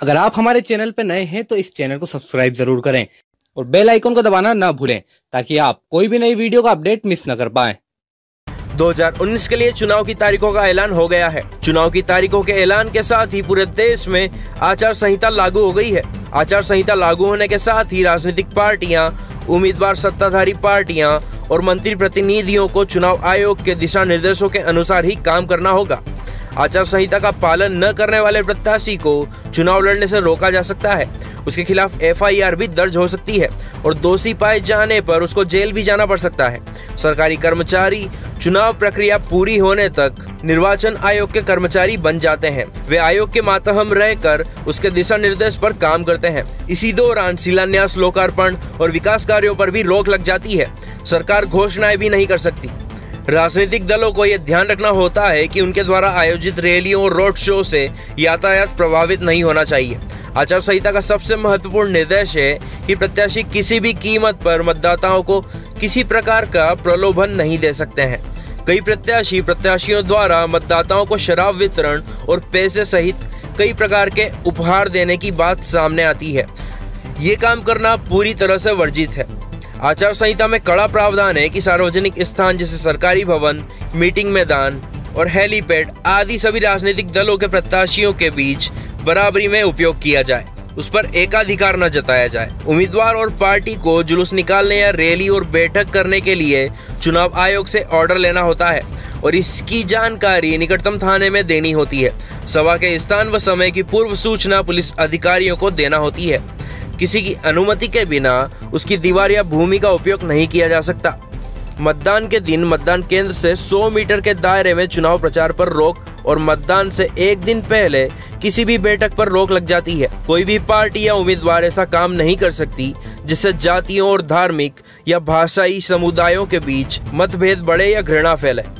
अगर आप हमारे चैनल पर नए हैं तो इस चैनल को सब्सक्राइब ज़रूर करें और बेल आइकन को दबाना ना भूलें, ताकि आप कोई भी नई वीडियो का अपडेट मिस न कर पाए। 2019 के लिए चुनाव की तारीखों का ऐलान हो गया है। चुनाव की तारीखों के ऐलान के साथ ही पूरे देश में आचार संहिता लागू हो गई है। आचार संहिता लागू होने के साथ ही राजनीतिक पार्टियाँ, उम्मीदवार सत्ताधारी पार्टियाँ और मंत्री प्रतिनिधियों को चुनाव आयोग के दिशा निर्देशों के अनुसार ही काम करना होगा। आचार संहिता का पालन न करने वाले प्रत्याशी को चुनाव लड़ने से रोका जा सकता है। उसके खिलाफ एफआईआर भी दर्ज हो सकती है और दोषी पाए जाने पर उसको जेल भी जाना पड़ सकता है। सरकारी कर्मचारी चुनाव प्रक्रिया पूरी होने तक निर्वाचन आयोग के कर्मचारी बन जाते हैं। वे आयोग के मातहम रहकर उसके दिशा निर्देश पर काम करते हैं। इसी दौरान शिलान्यास, लोकार्पण और विकास कार्यों पर भी रोक लग जाती है। सरकार घोषणाएँ भी नहीं कर सकती। राजनीतिक दलों को यह ध्यान रखना होता है कि उनके द्वारा आयोजित रैलियों और रोड शो से यातायात प्रभावित नहीं होना चाहिए। आचार संहिता का सबसे महत्वपूर्ण निर्देश है कि प्रत्याशी किसी भी कीमत पर मतदाताओं को किसी प्रकार का प्रलोभन नहीं दे सकते हैं। कई प्रत्याशी प्रत्याशियों द्वारा मतदाताओं को शराब वितरण और पैसे सहित कई प्रकार के उपहार देने की बात सामने आती है। ये काम करना पूरी तरह से वर्जित है। आचार संहिता में कड़ा प्रावधान है कि सार्वजनिक स्थान जैसे सरकारी भवन, मीटिंग मैदान और हेलीपैड आदि सभी राजनीतिक दलों के प्रत्याशियों के बीच बराबरी में उपयोग किया जाए। उस पर एकाधिकार न जताया जाए। उम्मीदवार और पार्टी को जुलूस निकालने या रैली और बैठक करने के लिए चुनाव आयोग से ऑर्डर लेना होता है और इसकी जानकारी निकटतम थाने में देनी होती है। सभा के स्थान व समय की पूर्व सूचना पुलिस अधिकारियों को देना होती है। किसी की अनुमति के बिना उसकी दीवार या भूमि का उपयोग नहीं किया जा सकता। मतदान के दिन मतदान केंद्र से 100 मीटर के दायरे में चुनाव प्रचार पर रोक और मतदान से एक दिन पहले किसी भी बैठक पर रोक लग जाती है। कोई भी पार्टी या उम्मीदवार ऐसा काम नहीं कर सकती, जिससे जातियों और धार्मिक या भाषाई समुदायों के बीच मतभेद बढ़े या घृणा फैले।